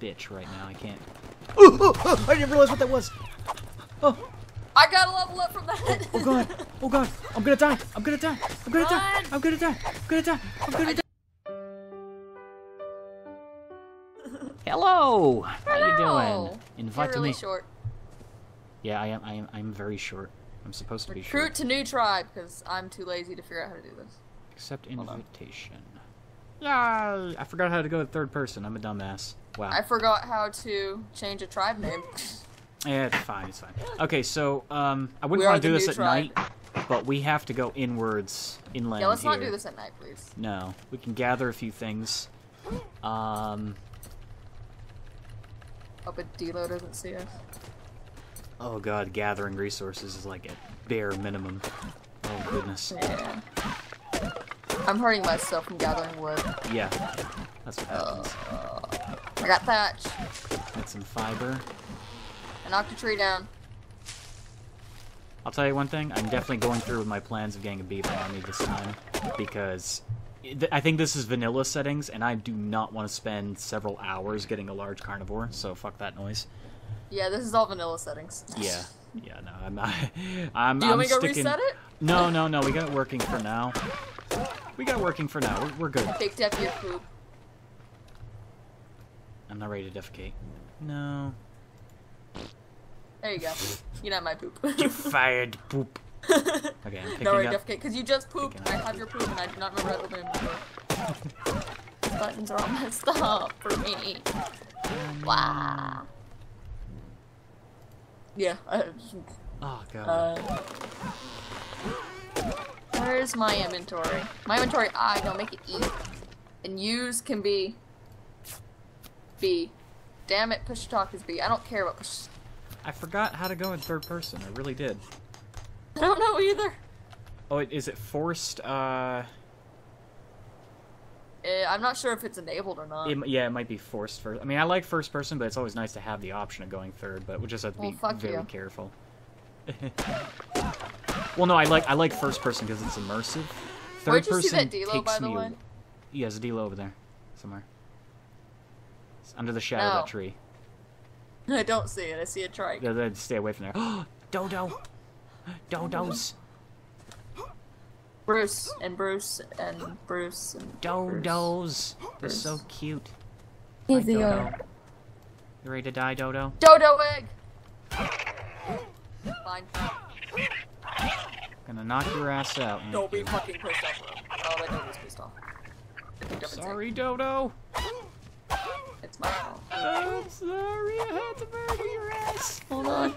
bitch right now. I can't. Oh, oh, oh, I didn't realize what that was. Oh, I got a level up from that. Oh, oh god. Oh god. I'm gonna die. I'm gonna die. I'm gonna die. I'm gonna die. I'm gonna die. I'm gonna die. Hello. How you doing? Invite You're really me. short. Yeah, I am. I am. I'm very short. I'm supposed to be Recruit short. to new tribe because I'm too lazy to figure out how to do this. Accept invitation. Yeah, I forgot how to go to third person. I'm a dumbass. Wow. I forgot how to change a tribe name. Yeah, it's fine. It's fine. Okay, so um, I wouldn't want to do this at tribe. night, but we have to go inwards, inland. yeah, let's not do this at night, please. No, we can gather a few things. Um, Oh, but Delo doesn't see us. oh god, gathering resources is like a bare minimum. Oh goodness. Yeah. I'm hurting myself from gathering wood. Yeah, that's what happens. I got thatch. Get some fiber. I knocked a tree down. I'll tell you one thing. I'm definitely going through with my plans of getting a beaver army this time because I think this is vanilla settings, and I do not want to spend several hours getting a large carnivore. So fuck that noise. Yeah, this is all vanilla settings. Yeah, yeah, no, I'm not. I'm. Do you I'm want me to go reset it? No, no, no. We got it working for now. We got it working for now. We're, we're good. Take Depp your food. I'm not ready to defecate. No. There you go. You know my poop. You fired poop. Okay, I'm picking no, right, up. defecate, because you just pooped. I have your poop, and I do not remember how to open it. Buttons are all messed up for me. Wow. Yeah. Oh god. uh, where's my inventory? My inventory, I don't make it eat. And use can be B. Damn it, push to talk is B. I don't care about push. I forgot how to go in third person. I really did. I don't know either. Oh, is it forced? Uh, Uh, I'm not sure if it's enabled or not. it, yeah, it might be forced first. I mean, I like first person, but it's always nice to have the option of going third. But we just have to Well, be very you. careful. well, no, I like I like first person because it's immersive. Third Where'd you person see that Delo, takes by the me. way? Yeah, there's a Delo over there somewhere. It's under the shadow of Oh. that tree. I don't see it. I see a trike. Yeah, then stay away from there. Dodo, Dodos, Bruce and Bruce and Bruce and Dodos. They're Bruce. so cute. Bruce. Hi, Dodo. You ready to die, Dodo? Dodo egg. Fine. Gonna knock your ass out. Don't be you? fucking pissed off. Oh, my Dodo's pissed off. I picked up its egg. Sorry, Dodo. It's my fault. I'm sorry, I had to murder your ass. Hold on.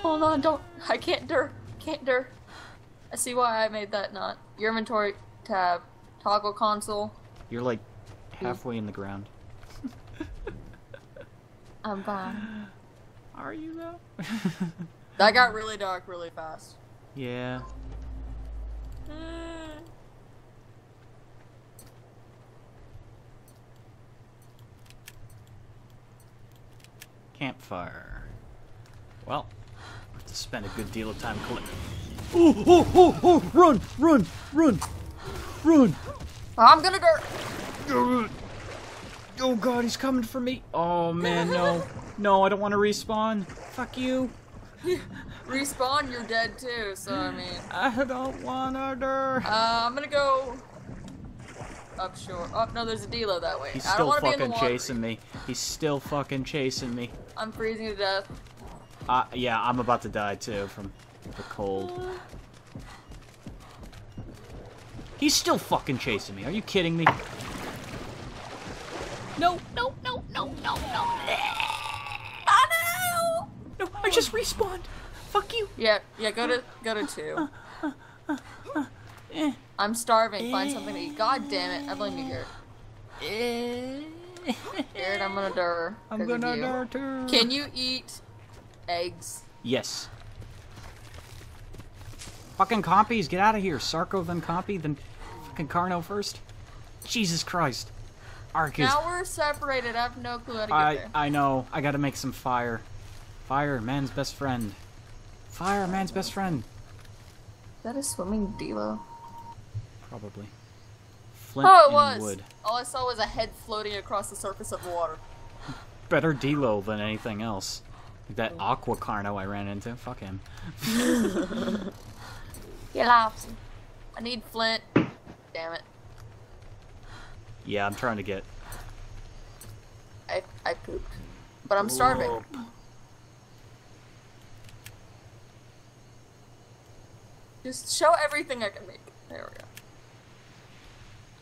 Hold on. Don't. I can't dur. Can't dur. I see why I made that not. Your inventory tab. Toggle console. You're like halfway in the ground. I'm fine. Are you though? That got really dark really fast. yeah. Ah. Campfire. Well, I have to spend a good deal of time collecting. Oh, oh, oh, oh! Run, run, run, run! I'm gonna go. Oh, oh god, he's coming for me. Oh man, no. No, I don't want to respawn. Fuck you. Respawn, you're dead too. So I mean, I don't want to. uh, I'm gonna go up shore. Oh no, there's a Delo that way. He's I don't still be in the fucking chasing me. He's still fucking chasing me. I'm freezing to death. Uh, yeah, I'm about to die too from the cold. He's still fucking chasing me. Are you kidding me? No, no, no, no, no, no. Oh no! No, I just respawned. Fuck you. Yeah, yeah. Go to go to two. Uh, uh, uh, eh. I'm starving. Find something to eat. God damn it! I blame you, Garrett. Garrett, I'm gonna dur. I'm gonna you. die too. Can you eat eggs? Yes. Fucking compies, get out of here. Sarco, then compy, then fucking Carno first. Jesus Christ. Ark is. Now we're separated. I have no clue how to get I there. I know. I gotta make some fire. Fire, man's best friend. Fire, man's best friend. That is swimming Delo? Probably. Flint Oh, it was. wood. All I saw was a head floating across the surface of the water. better Delo than anything else. Like that Aqua Carno I ran into. Fuck him. He loves. I need flint. Damn it. Yeah, I'm trying to get. I I pooped. But I'm starving. Whoop. Just show everything I can make. There we go.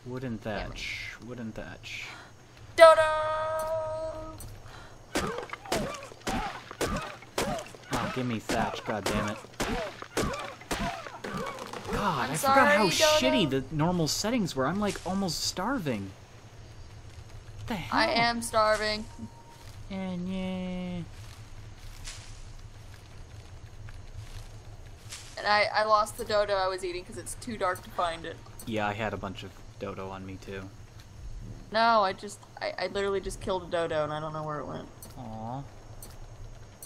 Wooden thatch. Wooden thatch. Dodo! Oh, ah, give me thatch. God damn it. God, I'm I forgot how Dodo. shitty the normal settings were. I'm like almost starving. What the hell? I am starving. And yeah. And I, I lost the dodo I was eating because it's too dark to find it. Yeah, I had a bunch of dodo on me too. No, I just I, I literally just killed a dodo and I don't know where it went. Aww.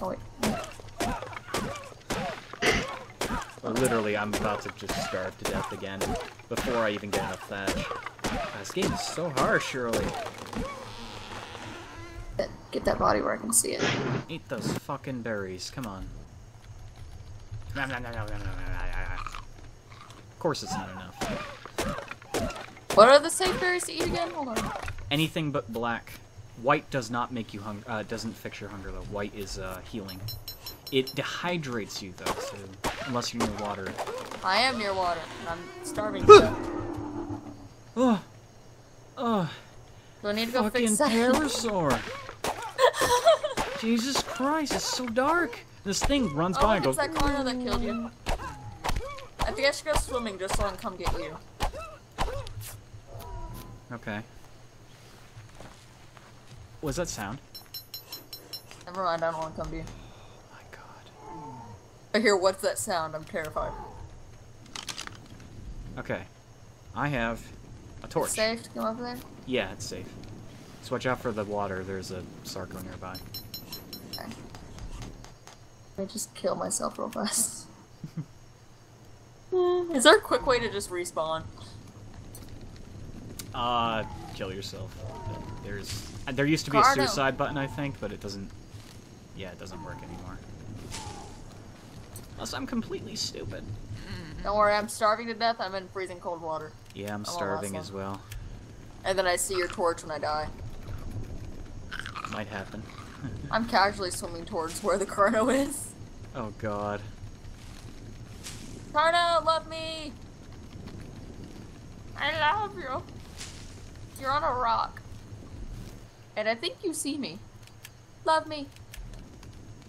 Oh wait. Well, literally, I'm about to just starve to death again before I even get enough thatch. Ah, this game is so harsh, surely. Get that body where I can see it. Eat those fucking berries. Come on. Of course, it's not enough. What are the safe berries to eat again? Hold on. Anything but black. White does not make you hungry. Uh, doesn't fix your hunger though. White is uh, healing. It dehydrates you though, so unless you're near water. I am near water and I'm starving. Oh, oh, Do I need to go fucking fix that? parasaur. Jesus Christ, it's so dark. This thing runs Oh, by and goes. that corner that killed you. I think I should go swimming just so I can come get you. Okay. What's that sound? Never mind, I don't want to come to you. my God. I hear what's that sound? I'm terrified. Okay. I have a torch. It's Safe to come over there? Yeah, it's safe. Just watch out for the water. There's a Sarco nearby. Okay. Let me just kill myself real fast. Is there a quick way to just respawn? Uh, kill yourself. There's there used to be a suicide button, I think, but it doesn't. Yeah, it doesn't work anymore. Unless I'm completely stupid. Don't worry, I'm starving to death. I'm in freezing cold water. Yeah, I'm Oh, starving as well. And then I see your torch when I die. Might happen. I'm casually swimming towards where the Carno is. Oh God. Carno, love me! I love you. You're on a rock. And I think you see me. Love me.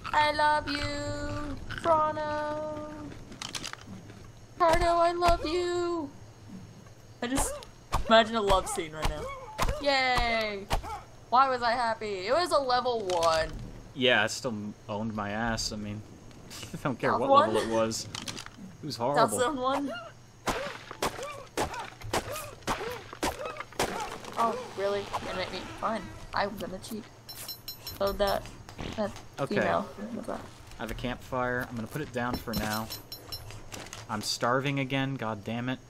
I love you, Toronto. Carno, I love you. I just imagine a love scene right now. Yay! Why was I happy? It was a level one. Yeah, I still owned my ass. I mean, I don't care Top what one? level it was. It was horrible. Zone one. Oh, really? You're gonna make fine. I'm gonna cheat. Load that. That Okay. female. I have a campfire. I'm gonna put it down for now. I'm starving again. God damn it.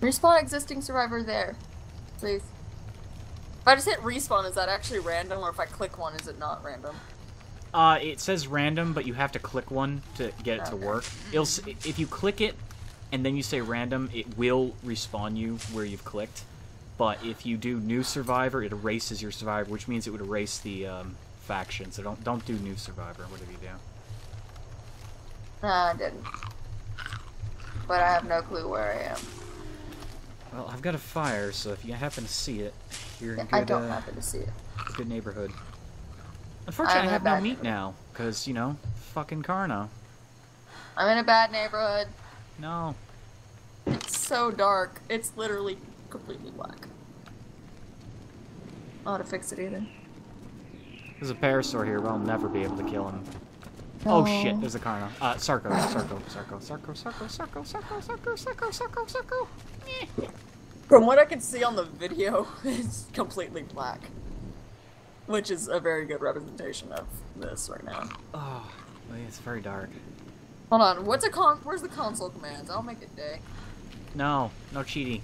Respawn existing survivor there. Please. If I just hit respawn, is that actually random? Or if I click one, is it not random? Uh, it says random, but you have to click one to get it to work. It'll if you click it and then you say random, it will respawn you where you've clicked. But if you do new survivor, it erases your survivor, which means it would erase the um, faction. So don't don't do new survivor. Whatever you do. Nah, I didn't. But I have no clue where I am. Well, I've got a fire, so if you happen to see it, you're in Yeah, good, I don't uh, happen to see it. good neighborhood. Unfortunately, I have no meat now, cause you know, fucking Carno. I'm in a bad neighborhood. No. So dark. It's literally completely black. I don't know how to fix it either. There's a parasaur here, but I'll never be able to kill him. Oh shit, there's a Carno. Uh, Sarco, Sarco, Sarco, Sarco, Sarco, Sarco, Sarco, Sarco, Sarco, Sarco, Sarco. Eh. From what I can see on the video, it's completely black. Which is a very good representation of this right now. Oh, it's very dark. Hold on, what's a con- where's the console commands? I'll make it day. No, no cheating.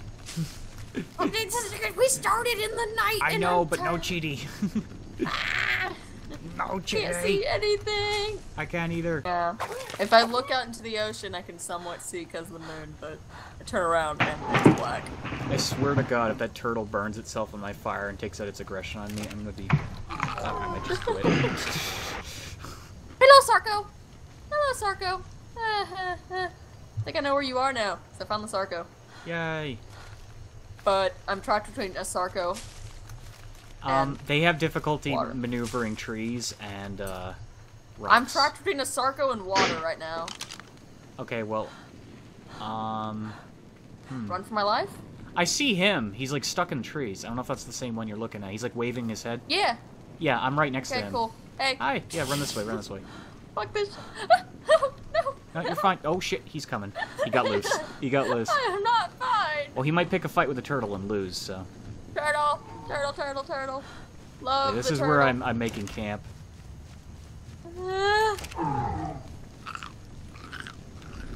Oh, we started in the night. I know, I'm but no tired. cheating. Ah, no Can't see anything. I can't either. Yeah. If I look out into the ocean, I can somewhat see because of the moon, but I turn around and it's black. I swear to God, if that turtle burns itself on my fire and takes out its aggression on me, I'm gonna be. I might just quit. Hello, Sarco. Hello, Sarco. I think I know where you are now. 'cause I found the Sarco. Yay. But I'm trapped between a Sarco. Um, they have difficulty water. maneuvering trees and uh, rocks. I'm trapped between a Sarco and water right now. Okay, well, um, Run for my life? I see him. He's like stuck in trees. I don't know if that's the same one you're looking at. He's like waving his head. Yeah. Yeah, I'm right next to Okay, him. cool. Hey, Hi. Yeah, run this way. Run this way. fuck this. no, you're fine. Oh shit, he's coming. He got loose. He got loose. I am not fine. Well, he might pick a fight with a turtle and lose. So Turtle, turtle, turtle, turtle. Love Yeah, this is turtle. where I'm. I'm making camp.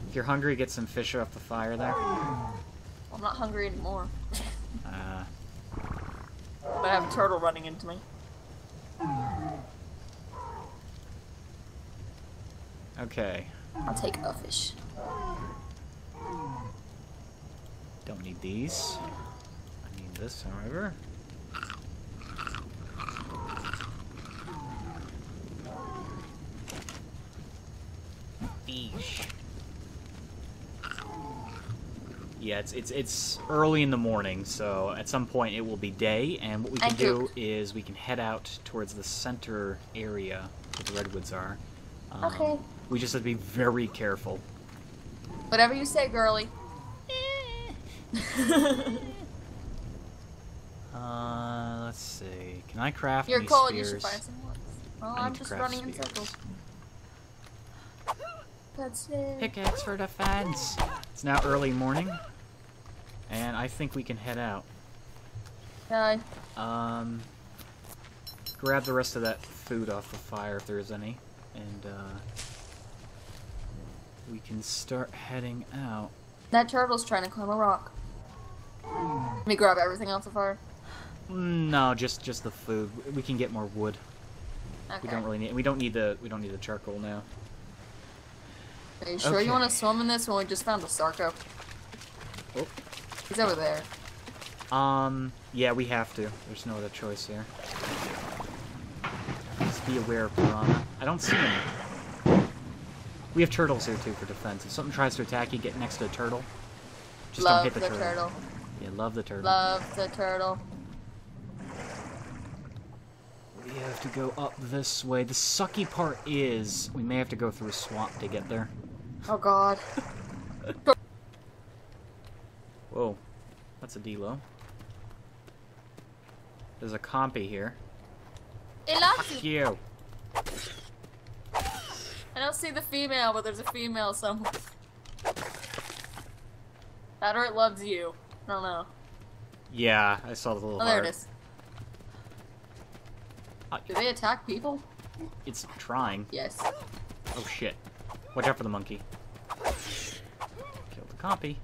If you're hungry, get some fish off the fire there. I'm not hungry anymore. Uh, But I have a turtle running into me. okay. I'll take a fish. Don't need these. I need this, however. Eesh. Yeah, it's it's it's early in the morning, so at some point it will be day, and what we can do is we can head out towards the center area where the redwoods are. Um, Okay. We just have to be very careful. Whatever you say, girly. Uh, let's see. Can I craft You're cold, you spears? should find some. Well, I I'm just running in circles. That's it. Pickaxe for defense. It's now early morning, and I think we can head out. Uh, Um, grab the rest of that food off the fire if there's any, and uh, we can start heading out. that turtle's trying to climb a rock. Let me grab everything else fire. Mm, No, just just the food. We can get more wood. Okay. We don't really need. We don't need the. We don't need the charcoal now. Are you sure Okay. you want to swim in this when we just found a Sarco? Oh. He's over there. Um, yeah, we have to. There's no other choice here. Just be aware of piranha. I don't see any. We have turtles here too for defense. If something tries to attack you, get next to a turtle. Just Love don't hit the, the, turtle. Yeah, love the turtle. Love the turtle. We have to go up this way. The sucky part is we may have to go through a swamp to get there. Oh god. Whoa, that's a Delo. There's a compy here. It loves Fuck you. you. I don't see the female, but there's a female somewhere. That or it loves you. I don't know. Yeah, I saw the little Oh, there heart. it is. Uh, Do they attack people? It's trying. Yes. Oh shit. Watch out for the monkey. Kill the copy.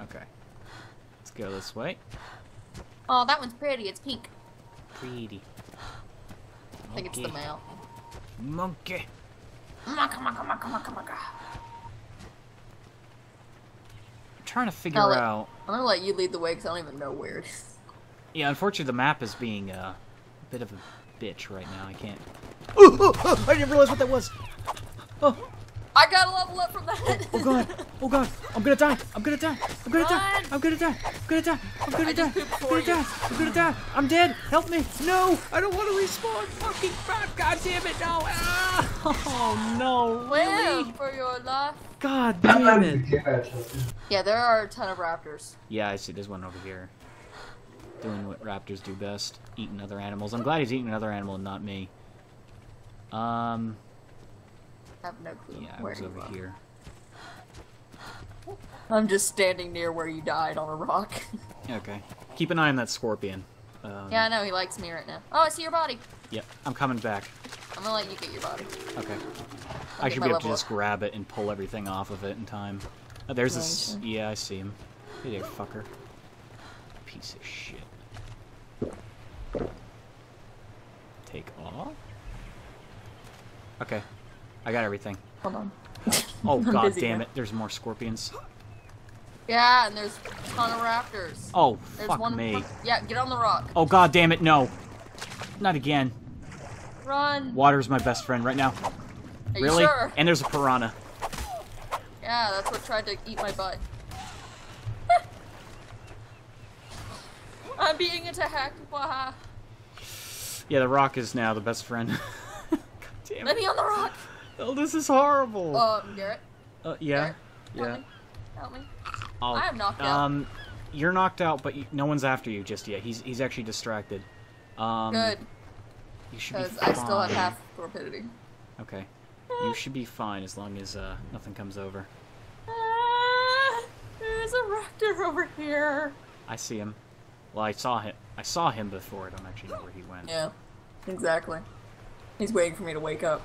Okay. Let's go this way. Oh, that one's pretty. It's pink. Pretty. I think it's the male. Monkey. Maka, maka, maka, maka, maka. I'm trying to figure I'll let- out. I'm gonna let you lead the way because I don't even know where it is. Yeah, unfortunately, the map is being uh, a bit of a bitch right now. I can't. Oh, oh, oh, I didn't realize what that was. Oh, I gotta level up from that. oh god, oh god, I'm gonna die. I'm gonna die. I'm gonna die. I'm gonna die. I'm gonna die. I'm gonna I die. just pooped I'm gonna die. I'm gonna die. I'm dead. Help me. No, I don't want to respawn. Fucking crap. God damn it. No. Oh no. Really? Live for your life. God damn it. Yeah, there are a ton of raptors. Yeah, I see. There's one over here. Doing what raptors do best, eating other animals. I'm glad he's eating another animal and not me. Um, I have no clue yeah, I was over are. here. I'm just standing near where you died on a rock. Okay. Keep an eye on that scorpion. Um, yeah, I know he likes me right now. Oh, I see your body. Yep, I'm coming back. I'm gonna let you get your body. Okay. I'll I should be able to level just up. grab it and pull everything off of it in time. Uh, there's this. Right. Yeah, I see him. Hey there, fucker. piece of shit. Take off. Okay. I got everything. Hold on. Oh I'm god damn now. it, there's more scorpions. Yeah, and there's a ton of raptors. Oh, There's fuck one. me. Yeah, get on the rock. Oh god damn it, no. Not again. Run. Water's my best friend right now. Are really? sure? And there's a piranha. Yeah, that's what tried to eat my butt. I'm being attacked. Wah. Yeah, the rock is now the best friend. god damn Let it. me on the rock. Oh, this is horrible. Uh, Garrett. Uh, yeah. Garrett, Yeah. Help me. Help me. I'll- I am knocked out. Um, you're knocked out, but you, no one's after you just yet. He's he's actually distracted. Um, Good, You should be because I still have fine. half rapidity. Okay. You should be fine as long as uh, nothing comes over. Ah, there's a raptor over here. I see him. Well, I saw him. I saw him before. I don't actually know where he went. Yeah, exactly. He's waiting for me to wake up.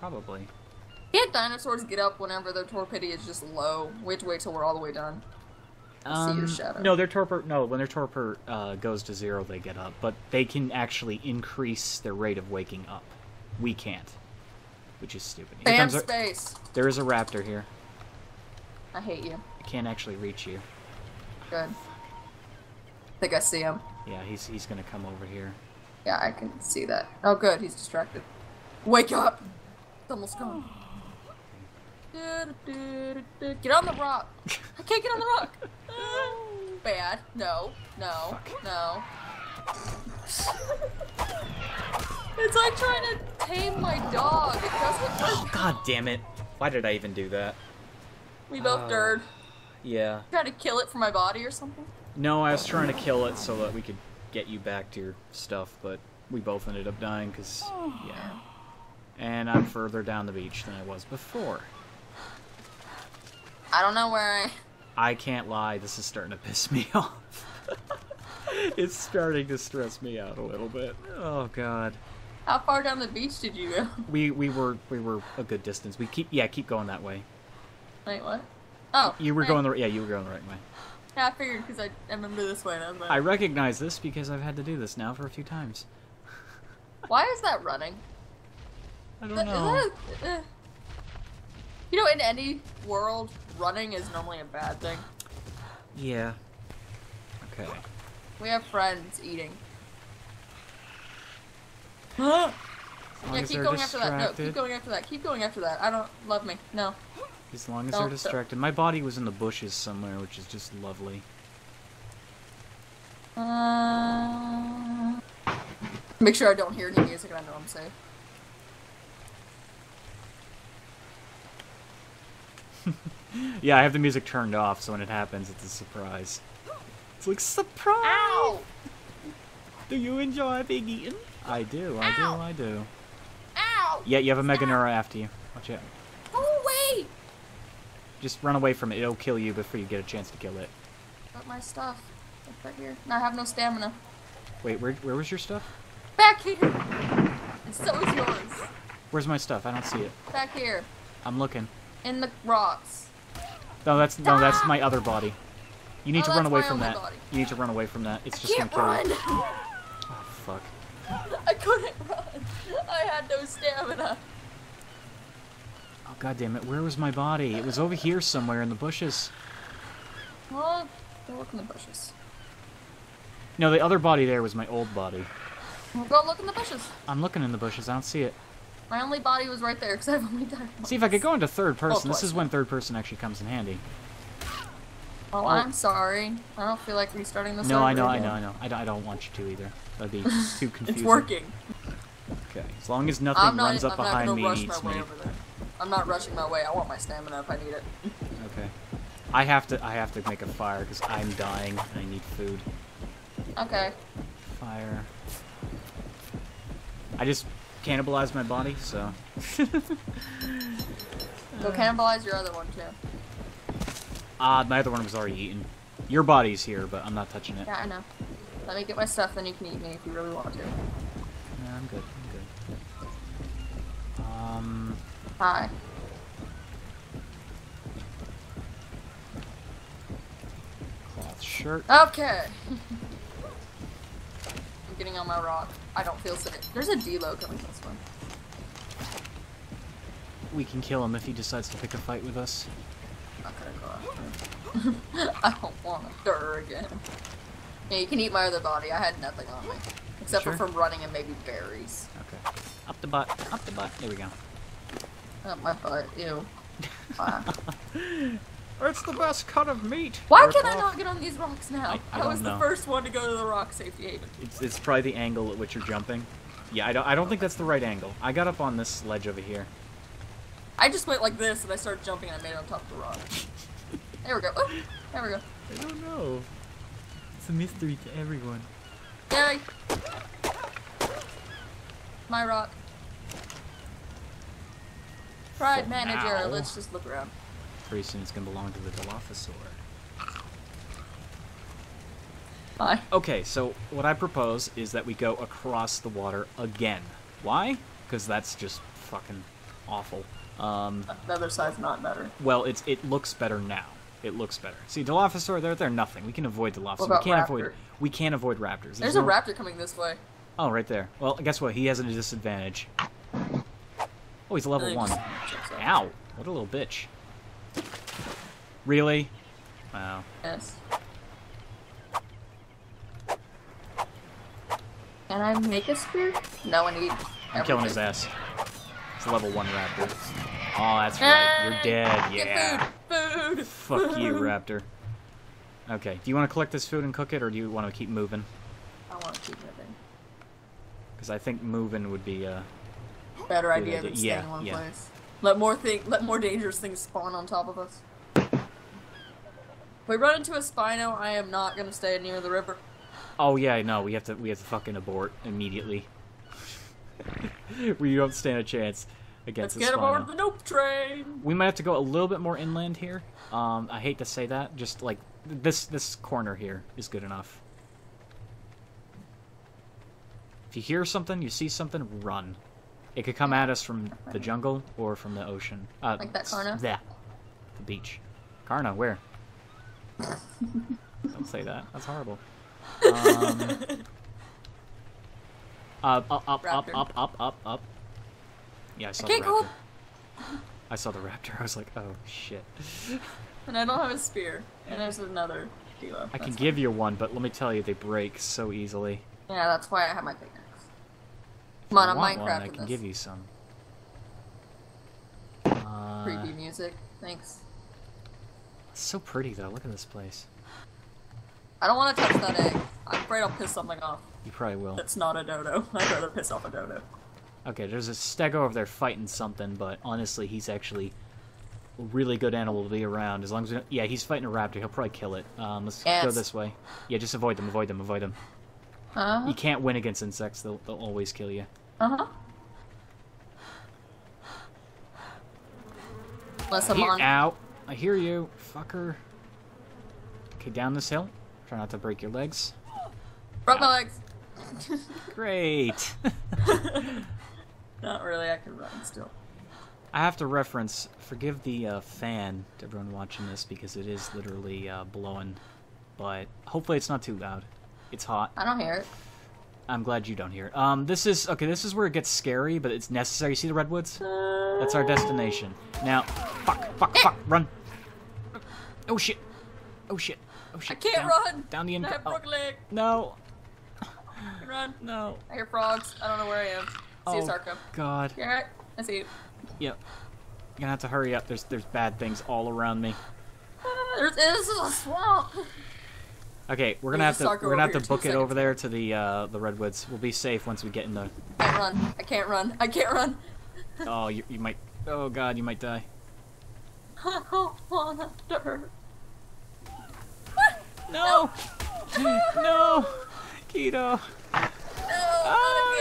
Probably. Can't dinosaurs get up whenever their torpidity is just low? We have to wait till we're all the way done. I see your shadow. Um, No, their torpor. No, when their torpor uh, goes to zero, they get up. But they can actually increase their rate of waking up. We can't, which is stupid. Here Bam comes a- space. there is a raptor here. I hate you. I can't actually reach you. Good. think I see him. Yeah, he's he's gonna come over here. Yeah, I can see that. Oh, good. He's distracted. Wake up! It's almost gone. Get on the rock. I can't get on the rock. Bad. No. No. No. it's like trying to tame my dog. It doesn't Oh work. god damn it! Why did I even do that? We both Oh. dirt. Yeah. Try to kill it for my body or something. No, I was trying to kill it so that we could get you back to your stuff, but we both ended up dying because oh. yeah. And I'm further down the beach than I was before. I don't know where I. I can't lie, this is starting to piss me off. it's starting to stress me out a little bit. Oh god. How far down the beach did you go? We we were we were a good distance. We keep yeah, keep going that way. Wait, what? Oh. You were hey. going the yeah, you were going the right way. Yeah, I figured because I, I remember this way I was like, I recognize this because I've had to do this now for a few times. why is that running? I don't know. that- uh, you know, in any world, running is normally a bad thing. Yeah. Okay. We have friends eating. Huh? yeah, keep going after that. No, keep going after that. Keep going after that. I don't love me. No. As long as Don't- they're distracted. My body was in the bushes somewhere, which is just lovely. Uh, make sure I don't hear any music and I know I'm safe. Yeah, I have the music turned off, so when it happens, it's a surprise. It's like, surprise! Ow! Do you enjoy being eaten? I do, I do, I do. Ow! Yeah, you have a. Meganeura after you. Watch out. Go away! Just run away from it. It'll kill you before you get a chance to kill it. Got my stuff. It's right here. I have no stamina. Wait, where, where was your stuff? Back here! And so is yours. Where's my stuff? I don't see it. Back here. I'm looking. In the rocks. No, that's no, that's my other body. You need Oh, to run away from that. body. You need to run away from that. It's just Can't gonna kill run! you. Oh fuck. I couldn't run. I had no stamina. Oh god damn it! Where was my body? It was over here somewhere in the bushes. Well, go look in the bushes. No, the other body there was my old body. Well, go look in the bushes. I'm looking in the bushes. I don't see it. My only body was right there because I've only died once. See if I could go into third person. this is when third person actually comes in handy. Well, I'm sorry. I don't feel like restarting this No, I know, I know, I know. I don't, I don't want you to either. That'd be too confusing. It's working. Okay, as long as nothing not, runs up I'm behind me and eats my way me. over there. I'm not rushing my way. I want my stamina if I need it. Okay. I have to, I have to make a fire because I'm dying and I need food. Okay. Fire. I just cannibalized my body, so. Go cannibalize your other one too. Ah, my other one was already eaten. Your body's here, but I'm not touching it. Yeah, I know. Let me get my stuff, then you can eat me if you really want to. Nah, I'm good. I'm good. Um, Hi. cloth shirt. Okay. I'm getting on my rock. I don't feel safe. There's a D-Lo coming this way. We can kill him if he decides to pick a fight with us. Not gonna go after him. I don't want to stir again. Yeah, you can eat my other body. I had nothing on me. Except Sure. for from running and maybe berries. Okay. Up the butt. Up the butt. There we go. Up my butt. Ew. Ah. It's the best cut of meat. Why can I not get on these rocks now? I- I was don't the first one to go to the rock safety haven. It's, it's probably the angle at which you're jumping. Yeah, I don't, I don't think that's the right angle. I got up on this ledge over here. I just went like this and I started jumping and I made it on top of the rock. There we go. Oh, there we go. I don't know. It's a mystery to everyone. Yay! My rock. Pride For manager, now. let's just look around. Pretty soon it's gonna belong to the Dilophosaur. Bye. Okay, so what I propose is that we go across the water again. Why? Because that's just fucking awful. Um, The other side's not better. well, it's it looks better now. It looks better. See, Dilophosaur, they're they're nothing. We can avoid Dilophosaur. What about we can't Raptor? avoid we can't avoid raptors. There's a no- raptor coming this way. Oh, right there. Well, guess what? He has a disadvantage. Oh, he's a level one. he just jumps up. Ow! What a little bitch. Really? Wow. Yes. Can I make a spear? No, I need. I'm killing his ass. It's a level one raptor. Oh, that's right. You're dead. Yeah. Food! Food! Fuck you, raptor. Okay. Do you want to collect this food and cook it, or do you want to keep moving? I want to keep moving. Because I think moving would be a Better idea idea. than staying Yeah, in one yeah. place. Let more thing, let more dangerous things spawn on top of us. If we run into a Spino, I am not gonna stay near the river. Oh yeah, no. We have to. We have to fucking abort immediately. we don't stand a chance against. Let's get aboard the Nope train. We might have to go a little bit more inland here. Um, I hate to say that, just like this this corner here is good enough. If you hear something, you see something, run. It could come at us from the jungle or from the ocean. Uh, Like that Karna? Yeah, the beach. Karna, where? Don't say that. That's horrible. Um, up, up, up, Raptor. up, up, up, up. Yeah, I saw the raptor. I saw the raptor. I was like, oh shit. And I don't have a spear. And there's another Dilo. I can That's give you one, but let me tell you, they break so easily. Yeah, that's why I have my pickaxe. Come on, I'm want one, I can this. give you some. Uh, Creepy music. Thanks. it's so pretty though. Look at this place. I don't want to touch that egg. I'm afraid I'll piss something off. You probably will. That's not a dodo. I'd rather piss off a dodo. Okay, there's a stego over there fighting something, but honestly, he's actually a really good animal to be around. As long as we, yeah, he's fighting a raptor. He'll probably kill it. Um, let's go this way. Yeah, just avoid them. Avoid them. Avoid them. Uh You can't win against insects. They'll they'll always kill you. Huh. Unless I'm on. ow! I hear you, fucker. Okay, down this hill. Try not to break your legs. Broke my legs. Great. Not really. I can run still. I have to reference. Forgive the uh, fan to everyone watching this because it is literally uh, blowing, but hopefully it's not too loud. It's hot. I don't hear it. I'm glad you don't hear it. Um, this is okay. This is where it gets scary, but it's necessary. You see the redwoods? That's our destination. Now, fuck, fuck, fuck, run! Oh shit! Oh shit! Oh shit! I can't down, run. Down the I end. have Oh, broken leg. no! Run. No! I hear frogs. I don't know where I am. See Oh you, Sarco. God! You alright? I see you. Yep. You're gonna have to hurry up. There's there's bad things all around me. Ah, There's, this is a swamp. Okay, we're gonna have to we're gonna have to book it seconds. over there to the uh, the redwoods. We'll be safe once we get in the. I can't run. I can't run. I can't run. Oh, you, you might. Oh God, you might die. I don't wanna die. No! no! Keto! No, Ah.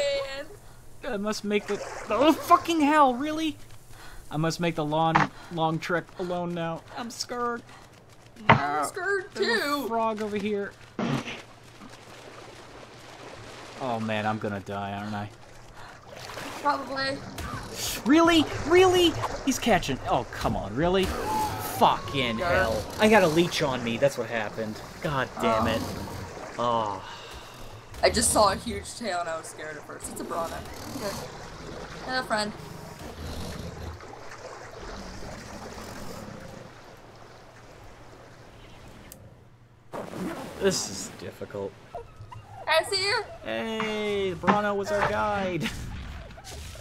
I must make the. Oh fucking hell! Really? I must make the long long trek alone now. I'm scared. I'm scared a too. frog over here. Oh man, I'm gonna die, aren't I? Probably. Really? Really? He's catching. Oh, come on, really? Fucking Go. hell. I got a leech on me. That's what happened. God damn it. Oh. Ah. I just saw a huge tail and I was scared at first. It's a Bronto. Good. Hello, friend. This is difficult. I see you. Hey, Bronto was our guide.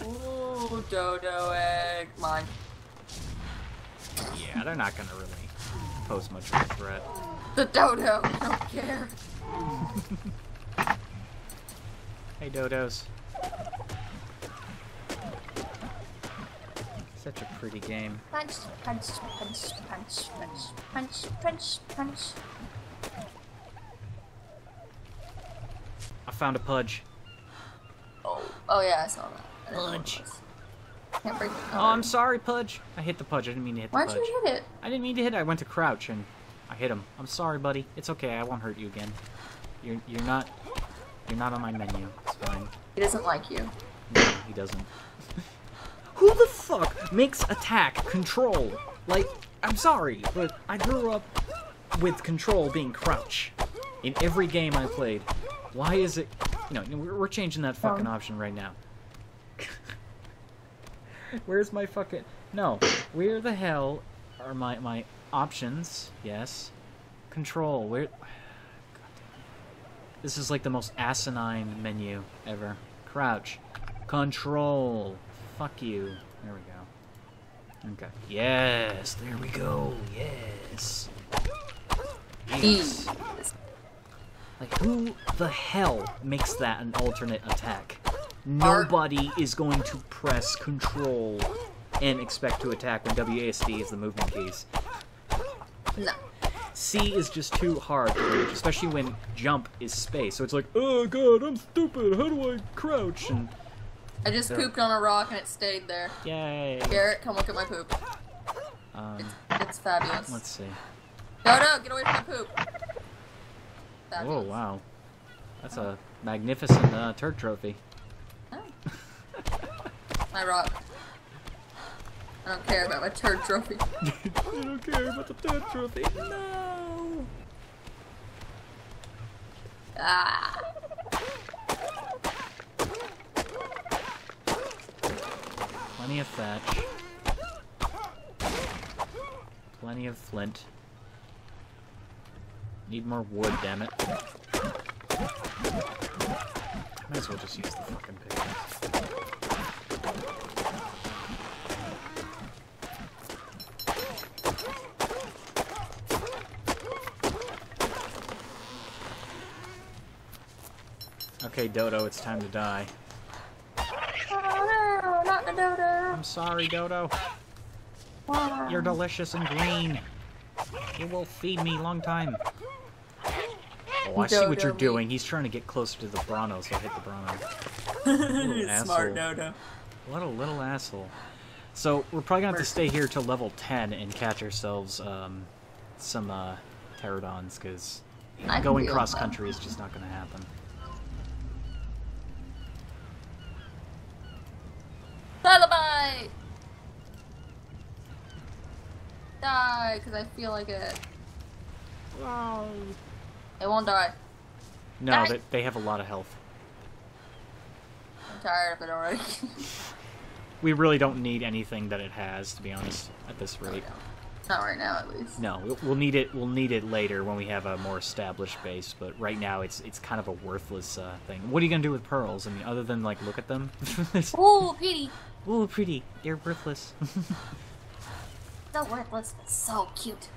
Ooh, dodo egg. Mine. yeah, they're not gonna really pose much of a threat. The dodo. I don't care. Hey, dodos. Such a pretty game. Punch, punch, punch, punch, punch, punch, punch, punch. Found a pudge. Oh, oh yeah, I saw that. I didn't know what it Punch. was. Can't break. Oh, I'm sorry, Pudge. I hit the Pudge. I didn't mean to hit the Why'd Pudge. you hit it? I didn't mean to hit it. I went to crouch and I hit him. I'm sorry, buddy. It's okay. I won't hurt you again. You're you're not you're not on my menu. It's fine. He doesn't like you. No, he doesn't. Who the fuck makes attack control? Like, I'm sorry, but I grew up with control being crouch in every game I played. Why is it? You know, we're we're changing that fucking Um. option right now. Where's my fucking no? Where the hell are my my options? Yes, control. Where? God damn it. This is like the most asinine menu ever. Crouch, control. Fuck you. There we go. Okay. Yes. There we go. Yes. Yes. Like, who the hell makes that an alternate attack? Nobody is going to press control and expect to attack when WASD is the movement keys. No. C is just too hard to reach, especially when jump is space. So it's like, oh god, I'm stupid. How do I crouch? And I just There. pooped on a rock and it stayed there. yay. Garrett, come look at my poop. Um, It's, it's fabulous. let's see. No, no, get away from my poop. Oh wow, that's a magnificent uh, turd trophy. Oh. My rock. I don't care about my turd trophy. I don't care about the turd trophy. No. Ah. Plenty of thatch. Plenty of flint. Need more wood, damn it. Might as well just use the fucking pickaxe. Okay, Dodo, it's time to die. Oh no, not the dodo. I'm sorry, Dodo. You're delicious and green. You will feed me long time. Oh, I see what you're me. doing. He's trying to get closer to the Bronto, so I hit the Bronto. Little Smart asshole. dodo. What a little asshole. So we're probably gonna have to stay here till level 10 and catch ourselves um, some uh, pterodons, because going cross country is just not gonna happen. Lullaby! Die, because I feel like it. It won't die. No, Die. they, they have a lot of health. I'm tired of it already. We really don't need anything that it has, to be honest, at this rate. Not right now, at least. No, we'll- we'll need it. We'll need it later when we have a more established base. But right now, it's it's kind of a worthless uh, thing. What are you gonna do with pearls? I mean, other than like look at them. Ooh, pretty. Ooh, pretty. They're worthless. So worthless, but so cute.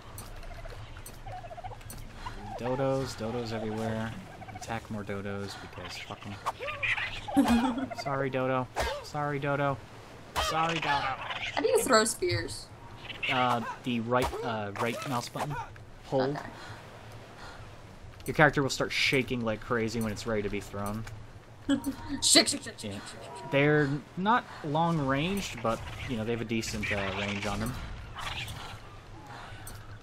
Dodos, dodos everywhere. Attack more dodos because fuck 'em. Sorry, Dodo. Sorry, Dodo. Sorry, Dodo. How do you throw spears? Uh, the right uh, right mouse button. Hold. Okay. Your character will start shaking like crazy when it's ready to be thrown. Shake, shake, shake, Yeah. shake. They're not long ranged, but you know they have a decent uh, range on them.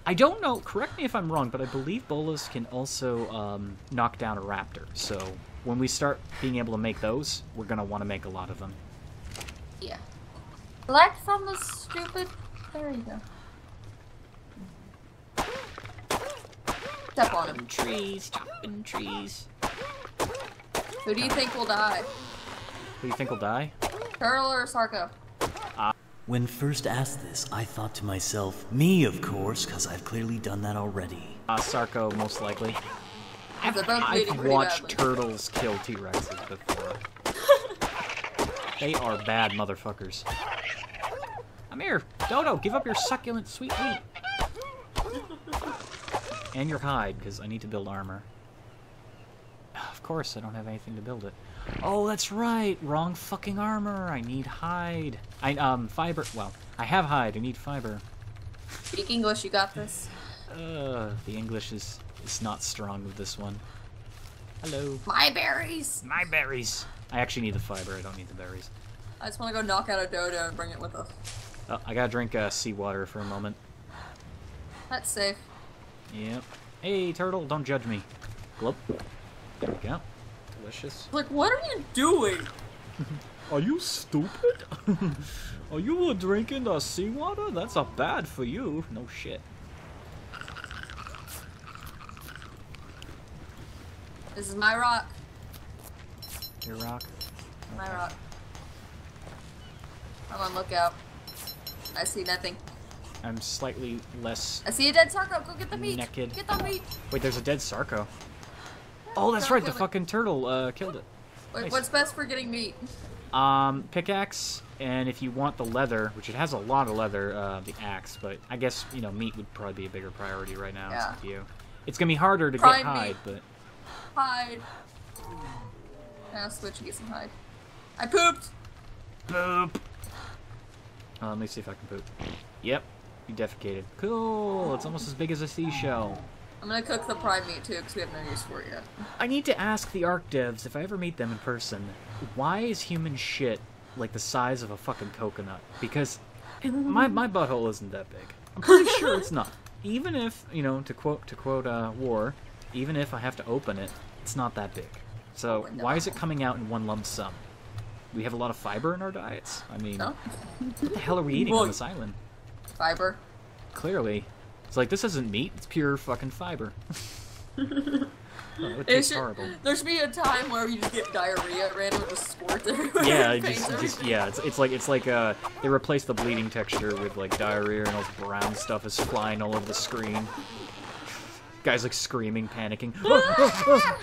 I don't know. Correct me if I'm wrong, but I believe bolas can also um, knock down a raptor. So when we start being able to make those, we're gonna want to make a lot of them. Yeah. Select from the stupid. There you go. Step on him. Chopping trees, chopping trees. Who do you think will die? Who do you think will die? Turtle or Sarco? When first asked this, I thought to myself, me, of course, because I've clearly done that already. Uh, Sarco, most likely. They're both bleeding I've watched badly. turtles kill T-Rexes before. they are bad motherfuckers. I'm here. Dodo, give up your succulent sweet meat. And your hide, because I need to build armor. Of course, I don't have anything to build it. Oh, that's right. Wrong fucking armor. I need hide. I, um, fiber. Well, I have hide. I need fiber. Speak English, you got this. Uh, the English is, is not strong with this one. Hello. My berries! My berries. I actually need the fiber. I don't need the berries. I just want to go knock out a dodo and bring it with us. Oh, I gotta drink uh, seawater for a moment. That's safe. Yep. Hey, turtle, don't judge me. Glub. There we go. Delicious. Like, what are you doing? Are you stupid? are you drinking the seawater? That's a bad for you. No shit. This is my rock. Your rock. My rock. I'm on lookout. I see nothing. I'm slightly less. I see a dead Sarco. Go get the meat. Naked. Get the meat. Wait, there's a dead Sarco. Oh, that's right. The fucking turtle uh, killed it. Wait, Nice. what's best for getting meat? Um, pickaxe, and if you want the leather, which it has a lot of leather, uh, the axe, but I guess, you know, meat would probably be a bigger priority right now. It's Yeah. to you. It's gonna be harder to Prime get hide, meat. but Hide. Now switch and get some hide. I pooped. poop. Uh, let me see if I can poop. Yep, you defecated. Cool. It's almost as big as a seashell. I'm gonna cook the prime meat too, because we have no use for it yet. I need to ask the Ark devs if I ever meet them in person, why is human shit like the size of a fucking coconut? Because my my butthole isn't that big. I'm pretty sure it's not. Even if you know, to quote to quote uh, War, even if I have to open it, it's not that big. So why is it coming out in one lump sum? We have a lot of fiber in our diets. I mean, No? what the hell are we eating on this island? Fiber. Clearly, it's like this isn't meat. It's pure fucking fiber. oh, it would It taste should- horrible. There should be a time where you just get diarrhea at random, just squirts everywhere. Yeah, it just, just yeah, it's, it's like it's like uh, they replaced the bleeding texture with like diarrhea and all this brown stuff is flying all over the screen. Guys like screaming, panicking.